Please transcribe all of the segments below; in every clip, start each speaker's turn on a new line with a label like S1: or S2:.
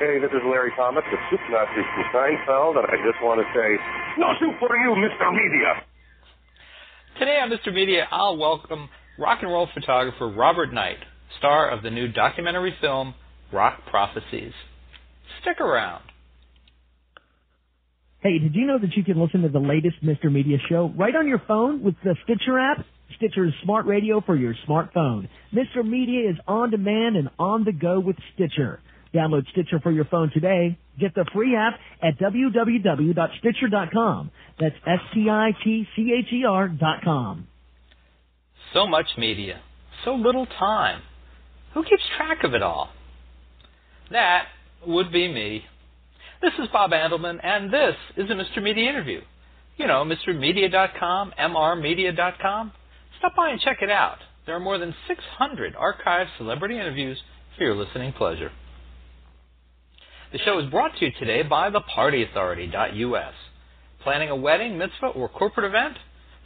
S1: Hey, this is Larry Thomas, the Soup Nazi from Seinfeld, and I just want to say, no soup for you, Mr. Media.
S2: Today on Mr. Media, I'll welcome rock and roll photographer Robert Knight, star of the new documentary film Rock Prophecies. Stick around.
S3: Hey, did you know that you can listen to the latest Mr. Media show right on your phone with the Stitcher app? Stitcher is smart radio for your smartphone. Mr. Media is on demand and on the go with Stitcher. Download Stitcher for your phone today. Get the free app at www.stitcher.com. That's S-T-I-T-C-H-E-R dot com.
S2: So much media, so little time. Who keeps track of it all? That would be me. This is Bob Andelman, and this is a Mr. Media interview. You know, MrMedia.com, MRMedia.com. Stop by and check it out. There are more than 600 archived celebrity interviews for your listening pleasure. The show is brought to you today by thepartyauthority.us. Planning a wedding, mitzvah, or corporate event?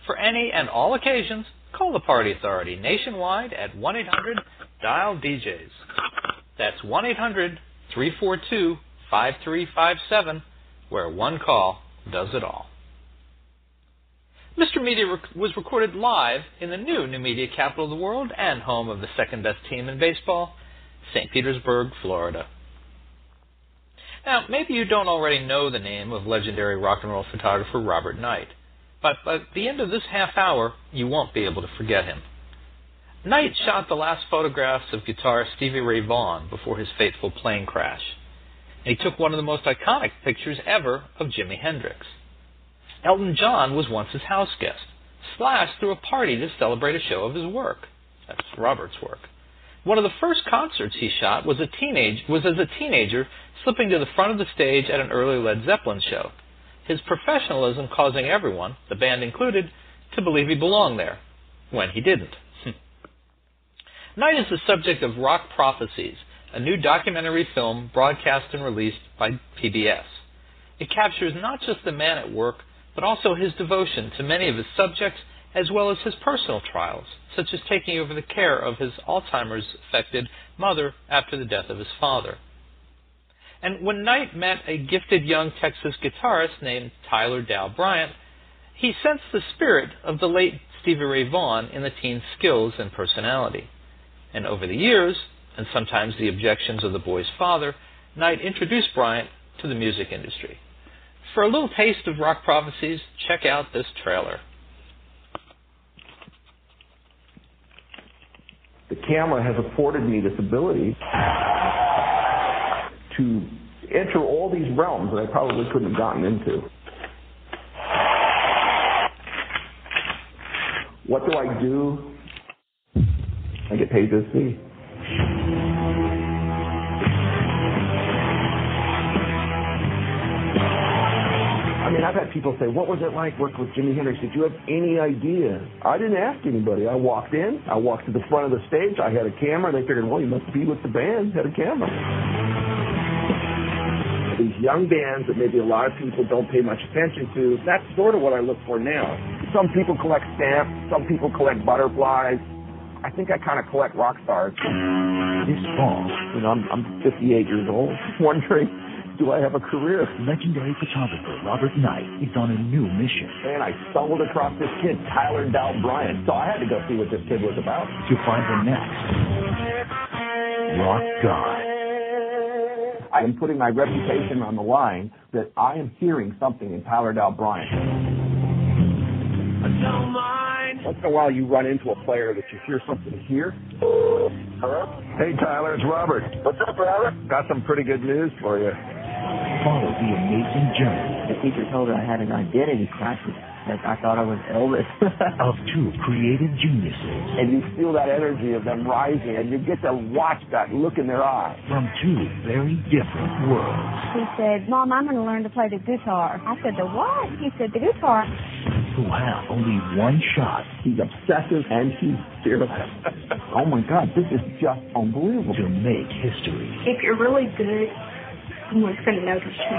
S2: For any and all occasions, call the Party Authority nationwide at 1 800 Dial DJs. That's 1 800 342 5357, where one call does it all. Mr. Media rec- was recorded live in the new new media capital of the world and home of the second best team in baseball, St. Petersburg, Florida. Now, maybe you don't already know the name of legendary rock and roll photographer Robert Knight, but by the end of this half hour, you won't be able to forget him. Knight shot the last photographs of guitarist Stevie Ray Vaughan before his fateful plane crash. And he took one of the most iconic pictures ever of Jimi Hendrix. Elton John was once his house guest. Slash threw a party to celebrate a show of his work. That's Robert's work. One of the first concerts he shot was a teenage was as a teenager slipping to the front of the stage at an early Led Zeppelin show. His professionalism causing everyone, the band included, to believe he belonged there, when he didn't. Hmm. Knight is the subject of Rock Prophecies, a new documentary film broadcast and released by PBS. It captures not just the man at work, but also his devotion to many of his subjects as well as his personal trials, such as taking over the care of his Alzheimer's affected mother after the death of his father. And when Knight met a gifted young Texas guitarist named Tyler Dow Bryant, he sensed the spirit of the late Stevie Ray Vaughan in the teen's skills and personality. And over the years, and sometimes the objections of the boy's father, Knight introduced Bryant to the music industry. For a little taste of rock prophecies, check out this trailer.
S4: The camera has afforded me this ability to enter all these realms that I probably couldn't have gotten into. What do I do? I get paid to see. Mean, I've had people say, "What was it like working with Jimi Hendrix? Did you have any idea?" I didn't ask anybody. I walked in. I walked to the front of the stage. I had a camera. They figured, "Well, you must be with the band. Had a camera." These young bands that maybe a lot of people don't pay much attention to. That's sort of what I look for now. Some people collect stamps. Some people collect butterflies. I think I kind of collect rock stars. This fall, you know, I'm, I'm 58 years old, wondering, do I have a career?
S5: Legendary photographer Robert Knight is on a new mission
S4: And I stumbled across this kid, Tyler Dow Bryant, so I had to go see what this kid was about.
S5: to find the next rock god.
S4: I am putting my reputation on the line that I am hearing something in Tyler Dow Bryant. Once in a while, you run into a player that you hear something here. Hello? Hey, Tyler, it's Robert. What's up, Robert? Got some pretty good news for you.
S5: Follow the amazing journey
S6: The teacher told her I had an identity crisis. Like I thought I was Elvis.
S5: of two creative geniuses
S4: And you feel that energy of them rising, and you get to watch that look in their eyes.
S5: from two very different worlds
S7: He said, Mom, I'm going to learn to play the guitar. I said, the what? He said, the guitar.
S5: who have only one shot
S4: He's obsessive and he's fearless. oh my God, this is just unbelievable.
S5: to make history.
S7: If you're really good, someone's going to notice you.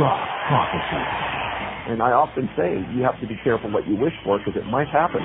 S5: Rock Prophecy.
S8: And I often say you have to be careful what you wish for because it might happen.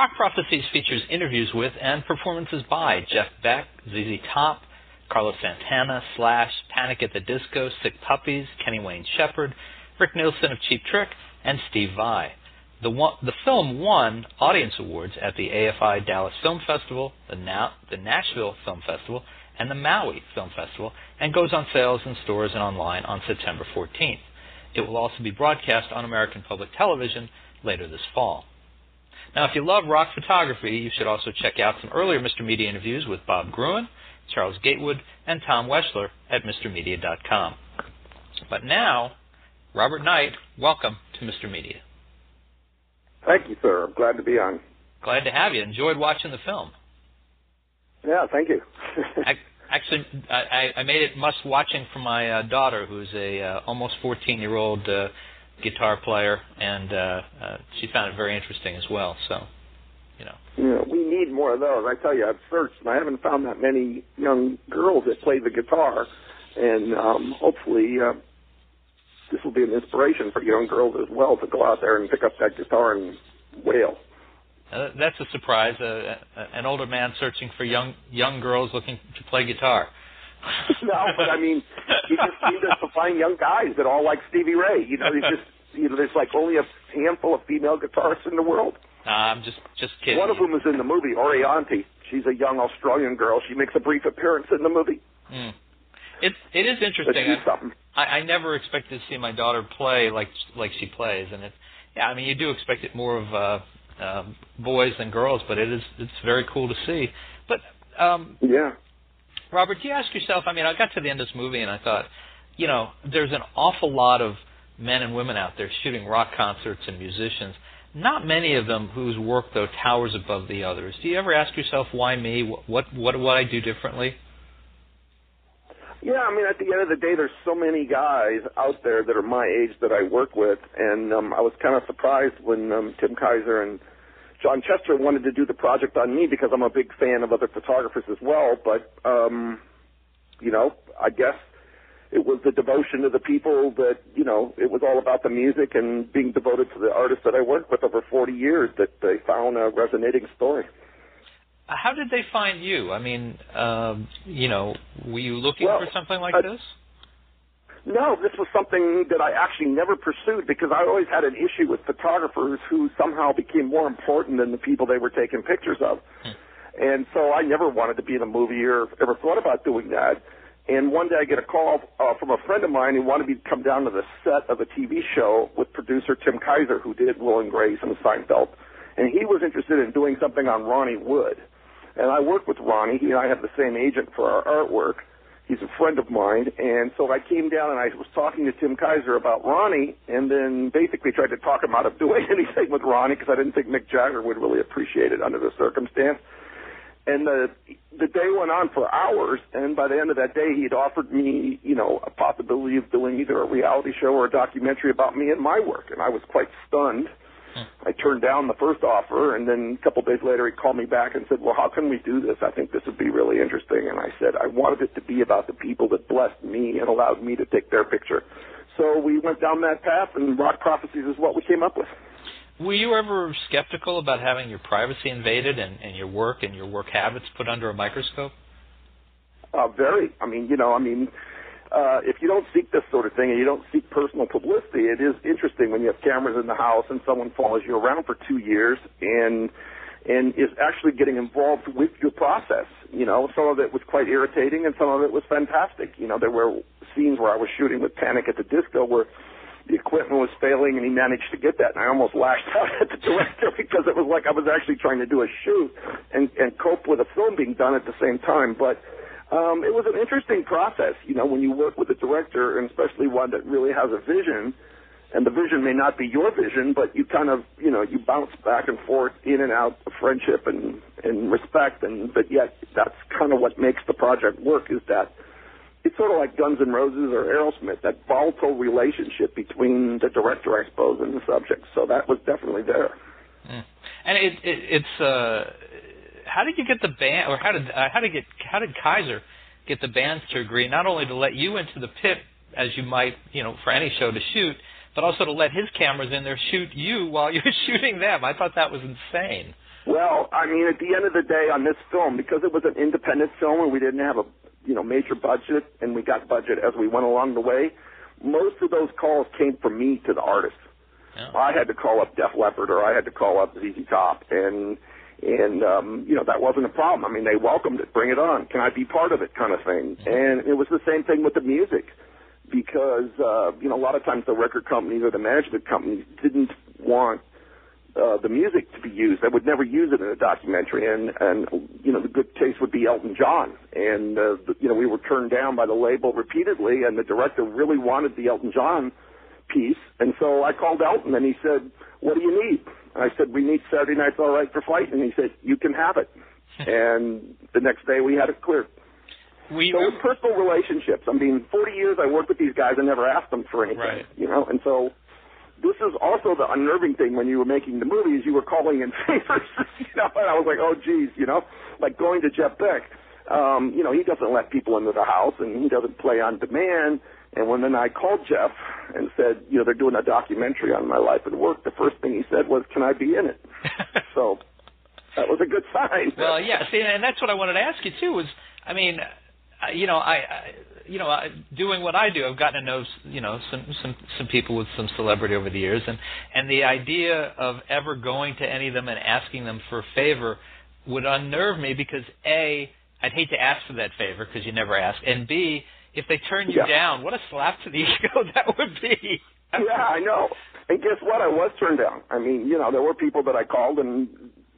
S2: Rock Prophecies features interviews with and performances by Jeff Beck, ZZ Top, Carlos Santana, Slash, Panic at the Disco, Sick Puppies, Kenny Wayne Shepherd, Rick Nielsen of Cheap Trick, and Steve Vai. The, the film won audience awards at the AFI Dallas Film Festival, the, Na- the Nashville Film Festival, and the Maui Film Festival, and goes on sales in stores and online on September 14th. It will also be broadcast on American Public Television later this fall. Now, if you love rock photography, you should also check out some earlier Mr. Media interviews with Bob Gruen, Charles Gatewood, and Tom Weschler at MrMedia.com. But now, Robert Knight, welcome to Mr. Media.
S4: Thank you, sir. I'm glad to be on.
S2: Glad to have you. Enjoyed watching the film.
S4: Yeah, thank you.
S2: Actually, I, I made it must watching for my uh, daughter, who's a uh, almost 14 year old uh, guitar player, and uh, uh, she found it very interesting as well. So, you know.
S4: Yeah, we need more of those. I tell you, I've searched, and I haven't found that many young girls that play the guitar, and um, hopefully. Uh, this will be an inspiration for young girls as well to go out there and pick up that guitar and wail.
S2: Uh, that's a surprise. Uh, an older man searching for young young girls looking to play guitar.
S4: no, but I mean, you just need to find young guys that all like Stevie Ray. You know, there's just you know, there's like only a handful of female guitarists in the world.
S2: Uh, I'm just just kidding.
S4: One of them is in the movie Orianthi. She's a young Australian girl. She makes a brief appearance in the movie.
S2: Mm. It it is interesting. I, I never expected to see my daughter play like like she plays, and it yeah, I mean you do expect it more of uh, uh, boys than girls, but it is it's very cool to see. But um,
S4: yeah,
S2: Robert, do you ask yourself? I mean, I got to the end of this movie and I thought, you know, there's an awful lot of men and women out there shooting rock concerts and musicians. Not many of them whose work though towers above the others. Do you ever ask yourself why me? What what what do I do differently?
S4: Yeah, I mean, at the end of the day, there's so many guys out there that are my age that I work with, and um, I was kind of surprised when um, Tim Kaiser and John Chester wanted to do the project on me because I'm a big fan of other photographers as well. But um, you know, I guess it was the devotion to the people that you know it was all about the music and being devoted to the artists that I worked with over 40 years that they found a resonating story.
S2: How did they find you? I mean, um, you know, were you looking
S4: well,
S2: for something like this?
S4: No, this was something that I actually never pursued because I always had an issue with photographers who somehow became more important than the people they were taking pictures of.
S2: Hmm.
S4: And so I never wanted to be in a movie or ever thought about doing that. And one day I get a call uh, from a friend of mine who wanted me to come down to the set of a TV show with producer Tim Kaiser, who did Will and Grace and Seinfeld. And he was interested in doing something on Ronnie Wood. And I work with Ronnie. He and I have the same agent for our artwork. He's a friend of mine. And so I came down and I was talking to Tim Kaiser about Ronnie and then basically tried to talk him out of doing anything with Ronnie because I didn't think Mick Jagger would really appreciate it under the circumstance. And the the day went on for hours, and by the end of that day, he had offered me, you know, a possibility of doing either a reality show or a documentary about me and my work. And I was quite stunned I turned down the first offer, and then a couple of days later, he called me back and said, "Well, how can we do this? I think this would be really interesting." And I said, "I wanted it to be about the people that blessed me and allowed me to take their picture." So we went down that path, and Rock Prophecies is what we came up with.
S2: Were you ever skeptical about having your privacy invaded and, and your work and your work habits put under a microscope?
S4: Uh, very. I mean, you know, I mean, uh, if you don't seek this sort of thing and you don't seek personal publicity, it is interesting when you have cameras in the house and someone follows you around for two years and and is actually getting involved with your process. You know, some of it was quite irritating and some of it was fantastic. You know, there were scenes where I was shooting with Panic at the Disco where the equipment was failing and he managed to get that and I almost lashed out at the director because it was like I was actually trying to do a shoot and, and cope with a film being done at the same time. But um, it was an interesting process, you know, when you work with a director, and especially one that really has a vision, and the vision may not be your vision, but you kind of, you know, you bounce back and forth in and out of friendship and, and respect, and but yet that's kind of what makes the project work is that it's sort of like Guns N' Roses or Aerosmith, that volatile relationship between the director, I suppose, and the subject. So that was definitely there.
S2: Mm. And it, it, it's uh, how did you get the band, or how did uh, how did get how did Kaiser get the bands to agree not only to let you into the pit as you might, you know, for any show to shoot, but also to let his cameras in there shoot you while you're shooting them. I thought that was insane.
S4: Well, I mean, at the end of the day, on this film, because it was an independent film and we didn't have a you know major budget, and we got budget as we went along the way, most of those calls came from me to the artist. I had to call up Def Leppard or I had to call up ZZ Top, and and um, you know that wasn't a problem. I mean, they welcomed it. Bring it on. Can I be part of it? Kind of thing. And it was the same thing with the music, because uh, you know a lot of times the record companies or the management companies didn't want uh, the music to be used. They would never use it in a documentary, and and you know the good case would be Elton John, and uh, the, you know we were turned down by the label repeatedly, and the director really wanted the Elton John piece, and so I called Elton, and he said, "What do you need?" I said, "We need Saturday Night's All Right for Fight," and he said, "You can have it." and the next day we had it cleared.
S2: We,
S4: so it was personal relationships. I mean, 40 years I worked with these guys and never asked them for anything,
S2: Right.
S4: you know, and so this is also the unnerving thing when you were making the movies. You were calling in favors, you know, and I was like, oh, geez, you know, like going to Jeff Beck. Um, you know, he doesn't let people into the house, and he doesn't play on demand. And when then I called Jeff and said, you know, they're doing a documentary on my life and work, the first thing he said was, "Can I be in it?" so that was a good sign.
S2: well, yeah. See, and that's what I wanted to ask you too. Was I mean, uh, you know, I, I you know, I, doing what I do, I've gotten to know, you know, some some some people with some celebrity over the years, and and the idea of ever going to any of them and asking them for a favor would unnerve me because a, I'd hate to ask for that favor because you never ask, and b, if they turn you
S4: Yeah.
S2: down, what a slap to the ego that would be.
S4: yeah, I know. And guess what? I was turned down. I mean, you know, there were people that I called and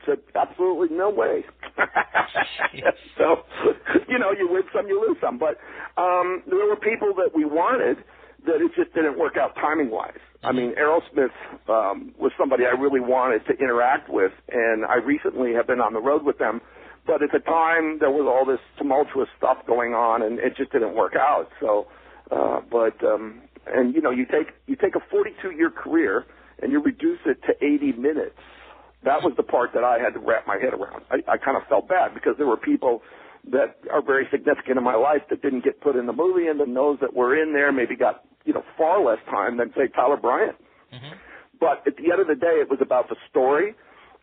S4: said, absolutely no way. so, you know, you win some, you lose some. But um, there were people that we wanted that it just didn't work out timing wise. I mean, Aerosmith um, was somebody I really wanted to interact with, and I recently have been on the road with them. But at the time, there was all this tumultuous stuff going on, and it just didn't work out. So, uh, but um, and you know, you take you take a 42 year career and you reduce it to 80 minutes. That was the part that I had to wrap my head around. I, I kind of felt bad because there were people that are very significant in my life that didn't get put in the movie, and then those that were in there maybe got you know far less time than say Tyler Bryant.
S2: Mhm.
S4: But at the end of the day, it was about the story,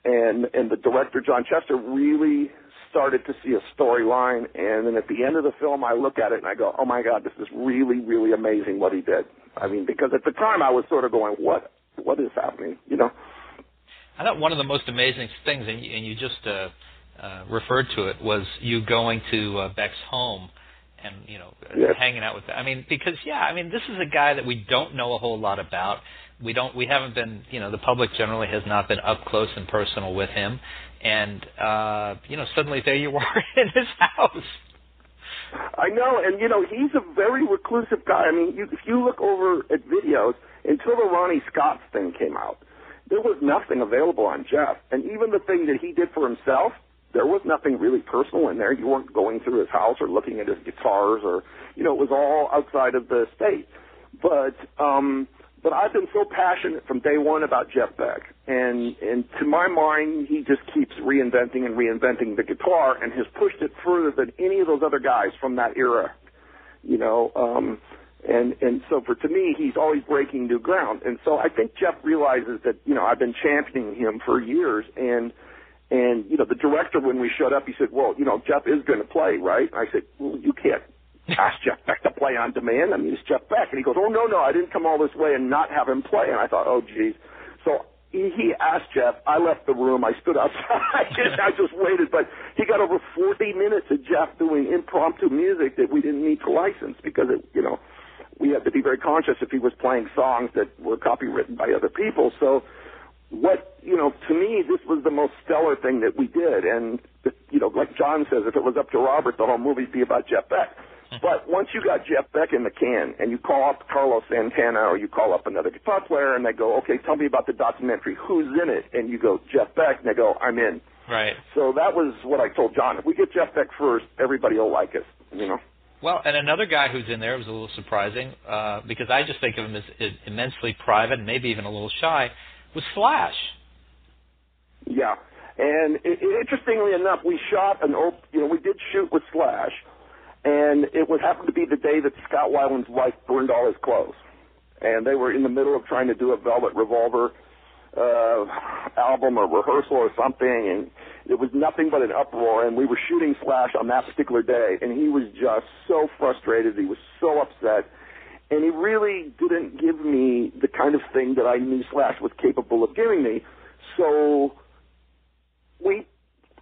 S4: and and the director John Chester really started to see a storyline. And then at the end of the film, I look at it and I go, "Oh my God, this is really, really amazing what he did." I mean, because at the time I was sort of going, "What, what is happening?" You know?
S2: I thought one of the most amazing things, and you, and you just uh, uh, referred to it, was you going to uh, Beck's home and you know
S4: Yes.
S2: hanging out with. them. I mean, because yeah, I mean, this is a guy that we don't know a whole lot about. We don't. We haven't been. You know, the public generally has not been up close and personal with him. And uh, you know, suddenly there you are in his house.
S4: I know, and you know, he's a very reclusive guy. I mean, you, if you look over at videos, until the Ronnie Scott thing came out, there was nothing available on Jeff. And even the thing that he did for himself, there was nothing really personal in there. You weren't going through his house or looking at his guitars or, you know, it was all outside of the state. But, um, but I've been so passionate from day one about Jeff Beck, and and to my mind, he just keeps reinventing and reinventing the guitar, and has pushed it further than any of those other guys from that era. You know, um, and and so for to me, he's always breaking new ground, and so I think Jeff realizes that you know I've been championing him for years, and and you know the director when we showed up, he said, well, you know Jeff is going to play, right? I said, well, you can't ask Jeff Beck to play on demand. I mean, it's Jeff Beck. And he goes, oh, no, no, I didn't come all this way and not have him play. And I thought, oh, geez. So he, he asked Jeff. I left the room. I stood outside. I just waited. But he got over 40 minutes of Jeff doing impromptu music that we didn't need to license because, it, you know, we had to be very conscious if he was playing songs that were copywritten by other people. So what you know to me this was the most stellar thing that we did and you know like john says if it was up to robert the whole movie'd be about jeff beck but once you got Jeff Beck in the can and you call up Carlos Santana or you call up another guitar player and they go, okay, tell me about the documentary. Who's in it? And you go, Jeff Beck. And they go, I'm in.
S2: Right.
S4: So that was what I told John. If we get Jeff Beck first, everybody will like us. You know.
S2: Well, and another guy who's in there was a little surprising uh, because I just think of him as immensely private and maybe even a little shy. Was Slash.
S4: Yeah, and it, interestingly enough, we shot an op- you know we did shoot with Slash, and it would happen to be the day that Scott Weiland's wife burned all his clothes, and they were in the middle of trying to do a Velvet Revolver uh, album or rehearsal or something, and it was nothing but an uproar. And we were shooting Slash on that particular day, and he was just so frustrated. He was so upset, and he really didn't give me the kind of thing that I knew Slash was capable of giving me. So we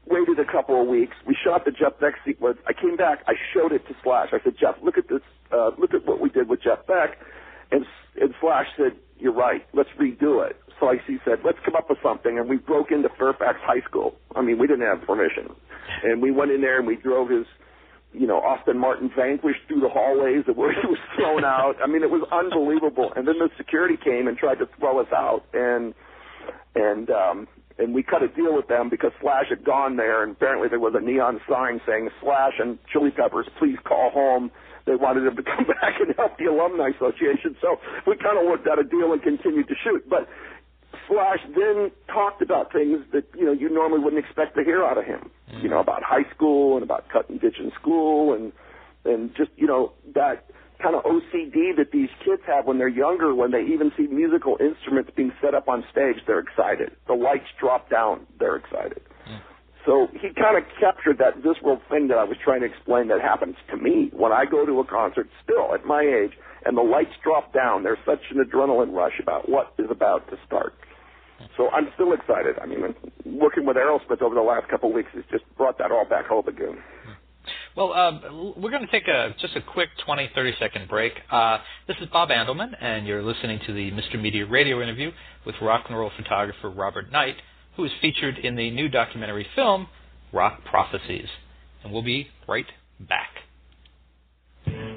S4: waited a couple of weeks. We shot the Jeff Beck sequence. I came back. I showed it to Slash. I said, Jeff, look at this. Uh, look at what we did with Jeff Beck. And, and Slash said, you're right. Let's redo it. So I, he said, let's come up with something. And we broke into Fairfax High School. I mean, we didn't have permission. And we went in there and we drove his, you know, Aston Martin vanquished through the hallways of where he was thrown out. I mean, it was unbelievable. And then the security came and tried to throw us out. And, and, um, and we cut a deal with them because Slash had gone there, and apparently there was a neon sign saying Slash and Chili Peppers, please call home. They wanted him to come back and help the alumni association, so we kind of worked out a deal and continued to shoot. But Slash then talked about things that you know you normally wouldn't expect to hear out of him. Mm-hmm. You know about high school and about cutting ditch in school and and just you know that kind of OCD that these kids have when they're younger, when they even see musical instruments being set up on stage, they're excited. The lights drop down, they're excited. Mm. So he kind of captured that visceral thing that I was trying to explain that happens to me when I go to a concert still at my age and the lights drop down. There's such an adrenaline rush about what is about to start. So I'm still excited. I mean, working with Aerosmith over the last couple of weeks has just brought that all back home again.
S2: Well, uh, we're going to take a just a quick 20, 30 second break. Uh, this is Bob Andelman, and you're listening to the Mr. Media radio interview with rock and roll photographer Robert Knight, who is featured in the new documentary film Rock Prophecies. And we'll be right back.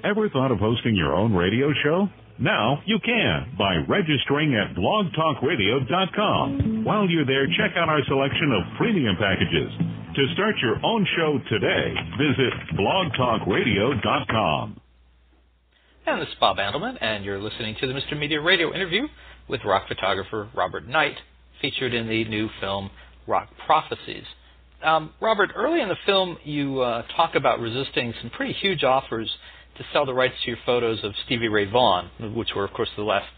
S9: Ever thought of hosting your own radio show? Now you can by registering at blogtalkradio.com. While you're there, check out our selection of premium packages. To start your own show today, visit blogtalkradio.com.
S2: And this is Bob Andelman, and you're listening to the Mr. Media Radio interview with rock photographer Robert Knight, featured in the new film Rock Prophecies. Um, Robert, early in the film, you uh, talk about resisting some pretty huge offers to sell the rights to your photos of Stevie Ray Vaughan, which were, of course, the last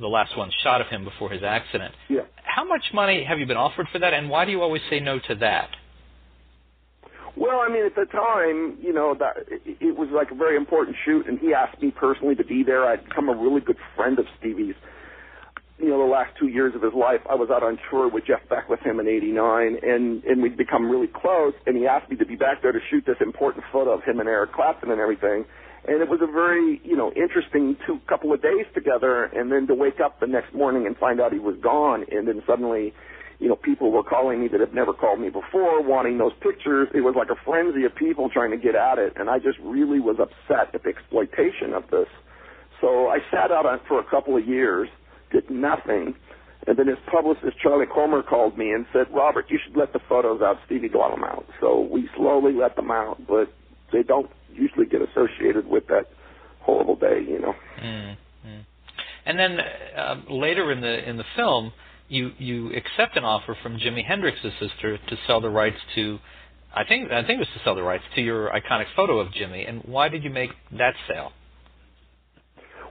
S2: the last one shot of him before his accident.
S4: Yeah.
S2: How much money have you been offered for that, and why do you always say no to that?
S4: Well, I mean, at the time, you know, that it, it was like a very important shoot, and he asked me personally to be there. I'd become a really good friend of Stevie's. You know, the last two years of his life, I was out on tour with Jeff Beck with him in '89, and and we'd become really close. And he asked me to be back there to shoot this important photo of him and Eric Clapton and everything and it was a very you know interesting two couple of days together and then to wake up the next morning and find out he was gone and then suddenly you know people were calling me that have never called me before wanting those pictures it was like a frenzy of people trying to get at it and i just really was upset at the exploitation of this so i sat out on for a couple of years did nothing and then his publicist Charlie Comer called me and said, "Robert, you should let the photos out. Stevie got them out." So we slowly let them out, but they don't usually get associated with that horrible day, you know.
S2: Mm-hmm. And then uh, later in the in the film, you you accept an offer from Jimi Hendrix's sister to sell the rights to, I think I think it was to sell the rights to your iconic photo of Jimi. And why did you make that sale?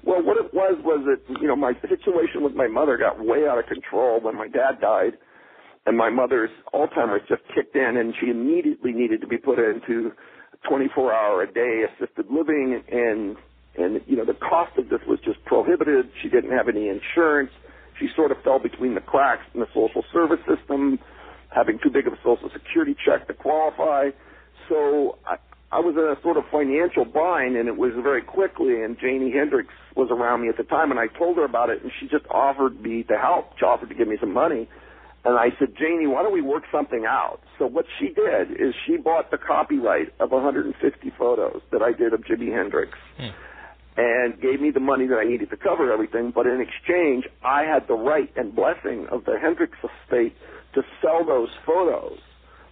S4: Well, what it was was that you know my situation with my mother got way out of control when my dad died, and my mother's Alzheimer's just kicked in, and she immediately needed to be put into 24 hour a day assisted living and and you know the cost of this was just prohibited she didn't have any insurance she sort of fell between the cracks in the social service system having too big of a social security check to qualify so i i was in a sort of financial bind and it was very quickly and janie hendrix was around me at the time and i told her about it and she just offered me to help she offered to give me some money And I said, Janie, why don't we work something out? So what she did is she bought the copyright of 150 photos that I did of Jimi Hendrix.
S2: Hmm.
S4: And gave me the money that I needed to cover everything, but in exchange, I had the right and blessing of the Hendrix estate to sell those photos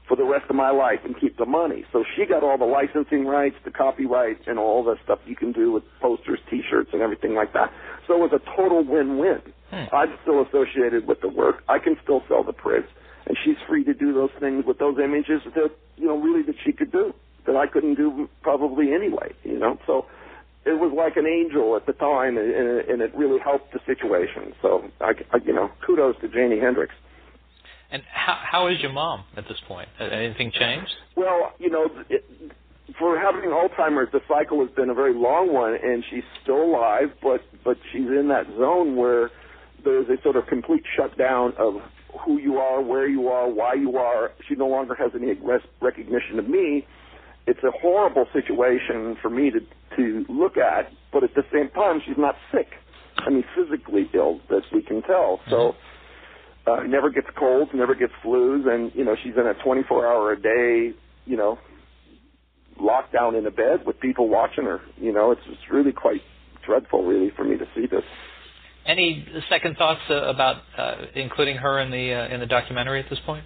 S4: for the rest of my life and keep the money. So she got all the licensing rights, the copyright, and all the stuff you can do with posters, T-shirts, and everything like that. So it was a total win-win.
S2: Hmm.
S4: I'm still associated with the work. I can still sell the prints, and she's free to do those things with those images that you know really that she could do that I couldn't do probably anyway. You know, so it was like an angel at the time, and, and it really helped the situation. So I, I, you know, kudos to Janie Hendrix.
S2: And how how is your mom at this point? Has anything changed?
S4: Well, you know, it, for having Alzheimer's, the cycle has been a very long one, and she's still alive, but but she's in that zone where there's a sort of complete shutdown of who you are, where you are, why you are. She no longer has any recognition of me. It's a horrible situation for me to to look at, but at the same time, she's not sick. I mean, physically ill, as we can tell. So uh, never gets colds, never gets flus, and you know she's in a 24 hour a day, you know, lockdown in a bed with people watching her. You know, it's it's really quite dreadful, really, for me to see this.
S2: Any second thoughts uh, about uh, including her in the uh, in the documentary at this point?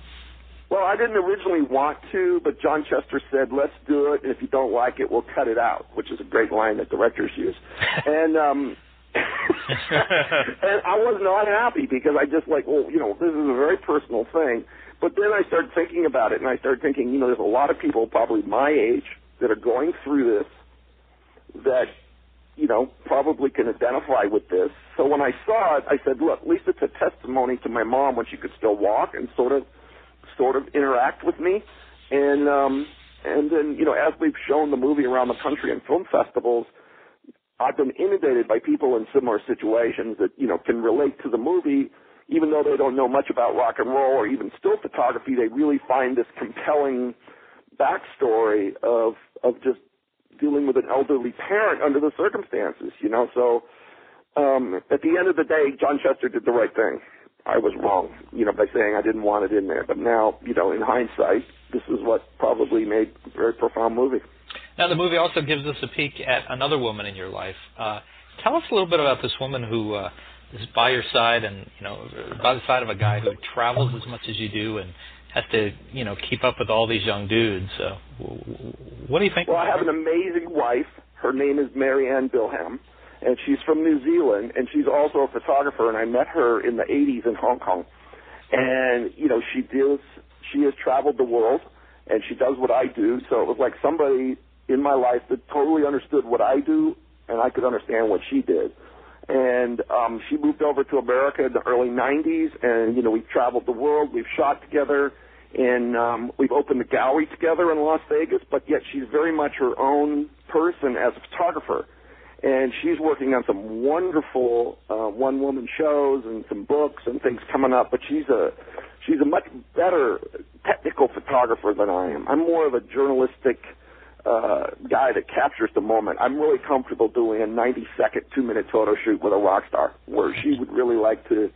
S4: Well, I didn't originally want to, but John Chester said, "Let's do it, and if you don't like it, we'll cut it out," which is a great line that directors use. and um and I was not happy because I just like, well, you know, this is a very personal thing. But then I started thinking about it, and I started thinking, you know, there's a lot of people probably my age that are going through this that, you know, probably can identify with this. So when I saw it, I said, look, at least it's a testimony to my mom when she could still walk and sort of, sort of interact with me. And um, and then, you know, as we've shown the movie around the country in film festivals, I've been inundated by people in similar situations that, you know, can relate to the movie, even though they don't know much about rock and roll or even still photography, they really find this compelling backstory of, of just dealing with an elderly parent under the circumstances, you know, so, um, at the end of the day, John Chester did the right thing. I was wrong, you know, by saying I didn't want it in there. But now, you know, in hindsight, this is what probably made a very profound movie.
S2: Now, the movie also gives us a peek at another woman in your life. Uh, tell us a little bit about this woman who uh, is by your side and, you know, by the side of a guy who travels as much as you do and has to, you know, keep up with all these young dudes. Uh, what do you think?
S4: Well, I have an amazing wife. Her name is Maryanne Bilham, and she's from New Zealand, and she's also a photographer. And I met her in the '80s in Hong Kong, and you know, she does. She has traveled the world, and she does what I do. So it was like somebody in my life that totally understood what I do, and I could understand what she did. And um, she moved over to America in the early '90s, and you know, we've traveled the world. We've shot together and um, we've opened a gallery together in Las Vegas, but yet she's very much her own person as a photographer. And she's working on some wonderful uh, one-woman shows and some books and things coming up. But she's a she's a much better technical photographer than I am. I'm more of a journalistic uh, guy that captures the moment. I'm really comfortable doing a 90-second, two-minute photo shoot with a rock star, where she would really like to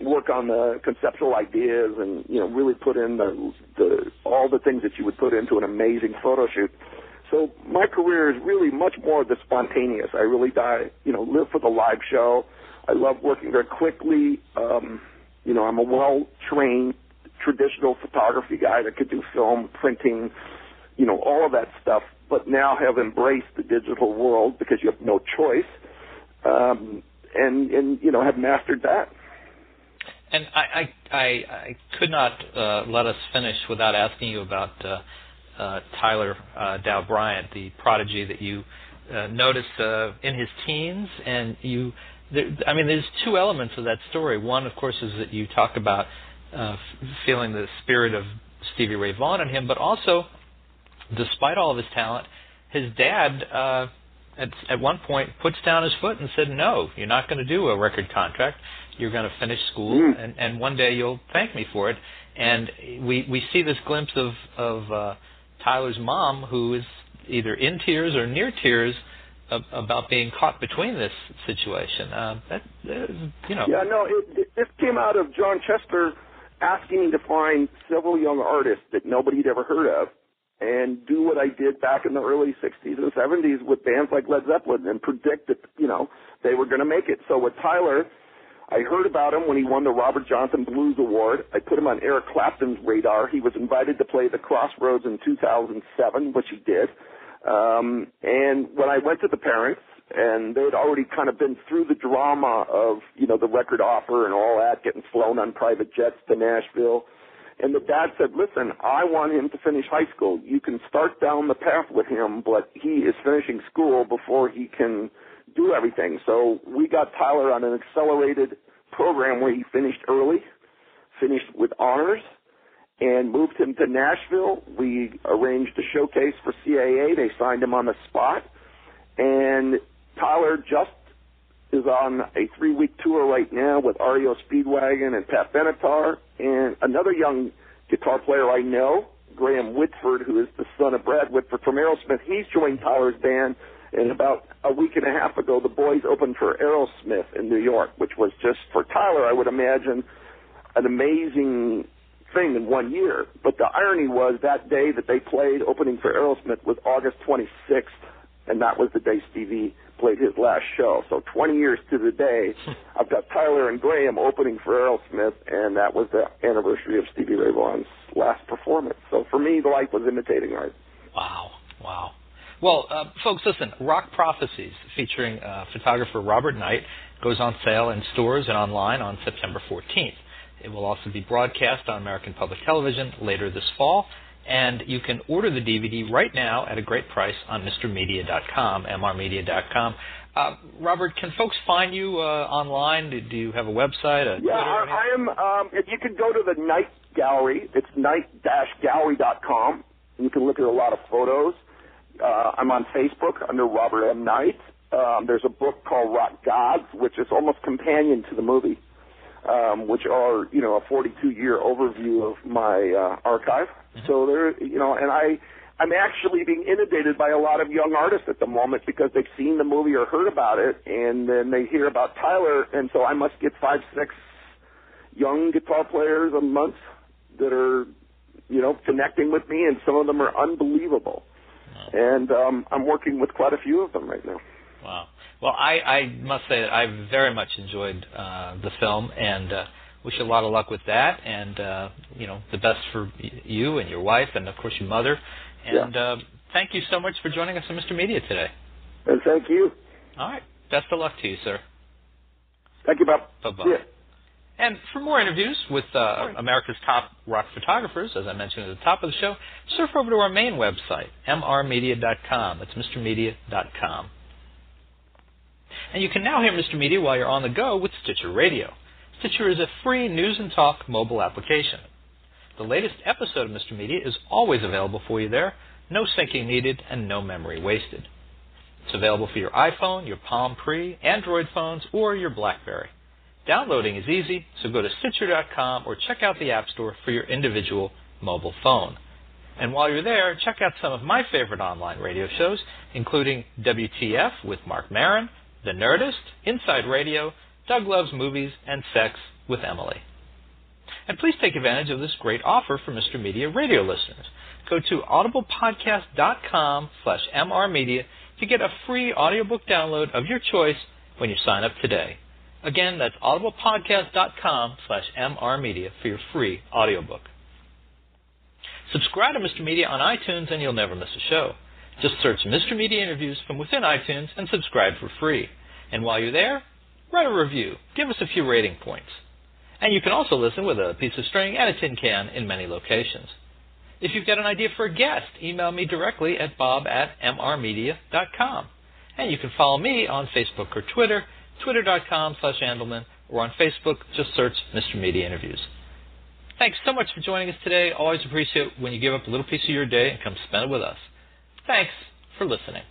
S4: work on the conceptual ideas and you know really put in the the all the things that you would put into an amazing photo shoot. So my career is really much more of the spontaneous. I really die, you know, live for the live show. I love working very quickly. Um, you know, I'm a well trained traditional photography guy that could do film, printing, you know, all of that stuff, but now have embraced the digital world because you have no choice. Um, and and you know, have mastered that.
S2: And I, I, I, I could not uh, let us finish without asking you about uh, uh, Tyler uh, Dow Bryant, the prodigy that you uh, noticed uh, in his teens, and you. There, I mean, there's two elements of that story. One, of course, is that you talk about uh, feeling the spirit of Stevie Ray Vaughan in him, but also, despite all of his talent, his dad. Uh, at, at one point puts down his foot and said, "No, you're not going to do a record contract. You're going to finish school,
S4: Mm.
S2: and, and one day you'll thank me for it." And we we see this glimpse of of uh, Tyler's mom, who is either in tears or near tears ab- about being caught between this situation. Uh, that you know,
S4: Yeah, no, it, it, this came out of John Chester asking me to find several young artists that nobody had ever heard of and do what I did back in the early 60s and 70s with bands like Led Zeppelin and predict that, you know, they were going to make it. So with Tyler, I heard about him when he won the Robert Johnson Blues Award. I put him on Eric Clapton's radar. He was invited to play the Crossroads in 2007, which he did. Um, and when I went to the parents, and they'd already kind of been through the drama of, you know, the record offer and all that, getting flown on private jets to Nashville. And the dad said, listen, I want him to finish high school. You can start down the path with him, but he is finishing school before he can do everything. So we got Tyler on an accelerated program where he finished early, finished with honors, and moved him to Nashville. We arranged a showcase for CAA. They signed him on the spot. And Tyler just is on a three week tour right now with REO Speedwagon and Pat Benatar and another young guitar player I know, Graham Whitford, who is the son of Brad Whitford from Aerosmith. He's joined Tyler's band and about a week and a half ago the boys opened for Aerosmith in New York, which was just for Tyler, I would imagine, an amazing thing in one year. But the irony was that day that they played opening for Aerosmith was August 26th, and that was the day Stevie played his last show. So 20 years to the day, I've got Tyler and Graham opening for Aerosmith, and that was the anniversary of Stevie Ray Vaughan's last performance. So for me, the life was imitating art.
S2: Wow, wow. Well, uh, folks, listen, Rock Prophecies, featuring uh, photographer Robert Knight, goes on sale in stores and online on September 14th. It will also be broadcast on American Public Television later this fall, and you can order the DVD right now at a great price on MrMedia.com, mrmedia.com. Uh, Robert, can folks find you uh, online? Do, do, you have a website? A
S4: yeah, I, I, am. Um, if you can go to the Knight Gallery, it's knight-gallery.com. You can look at a lot of photos. Uh, I'm on Facebook under Robert M. Knight. Um, there's a book called Rock Gods, which is almost companion to the movie um, which are you know a 42 year overview of my uh, archive. Mm-hmm. So there, you know, and I. I'm actually being inundated by a lot of young artists at the moment because they've seen the movie or heard about it, and then they hear about Tyler, and so I must get five, six young guitar players a month that are, you know, connecting with me, and some of them are unbelievable. And um, I'm working with quite a few of them right now.
S2: Wow. Well, I, I must say that I very much enjoyed uh, the film and uh, wish you a lot of luck with that, and uh, you know the best for you and your wife, and of course your mother. And
S4: yeah.
S2: uh, thank you so much for joining us on Mr. Media today.
S4: And thank you.
S2: All right. Best of luck to you, sir.
S4: Thank you, Bob.
S2: Bye bye. And for more interviews with uh, America's top rock photographers, as I mentioned at the top of the show, surf over to our main website, mrmedia.com. That's mrmedia.com. And you can now hear Mr. Media while you're on the go with Stitcher Radio. Stitcher is a free news and talk mobile application. The latest episode of Mr. Media is always available for you there, no syncing needed, and no memory wasted. It's available for your iPhone, your Palm Pre, Android phones, or your Blackberry. Downloading is easy, so go to Stitcher.com or check out the App Store for your individual mobile phone. And while you're there, check out some of my favorite online radio shows, including WTF with Marc Maron, the Nerdist, Inside Radio, Doug Loves Movies, and Sex with Emily. And please take advantage of this great offer for Mr. Media radio listeners. Go to audiblepodcast.com slash mrmedia to get a free audiobook download of your choice when you sign up today. Again, that's audiblepodcast.com slash mrmedia for your free audiobook. Subscribe to Mr. Media on iTunes and you'll never miss a show. Just search Mr. Media Interviews from within iTunes and subscribe for free. And while you're there, write a review. Give us a few rating points. And you can also listen with a piece of string and a tin can in many locations. If you've got an idea for a guest, email me directly at bob at mrmedia.com. And you can follow me on Facebook or Twitter, twitter.com slash Andelman, or on Facebook, just search Mr. Media Interviews. Thanks so much for joining us today. Always appreciate when you give up a little piece of your day and come spend it with us. Thanks for listening.